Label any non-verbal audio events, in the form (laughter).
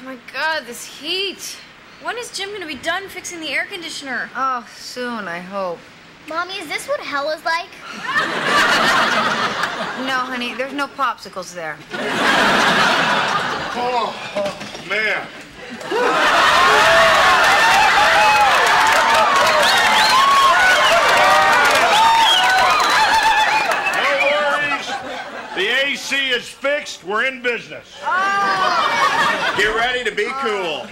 Oh my god, this heat. When is Jim gonna be done fixing the air conditioner? Oh, soon, I hope. Mommy, is this what hell is like? (laughs) No, honey, there's no popsicles there. Oh, oh man. No worries. The AC is fixed. We're in business. Oh. Get ready to be cool.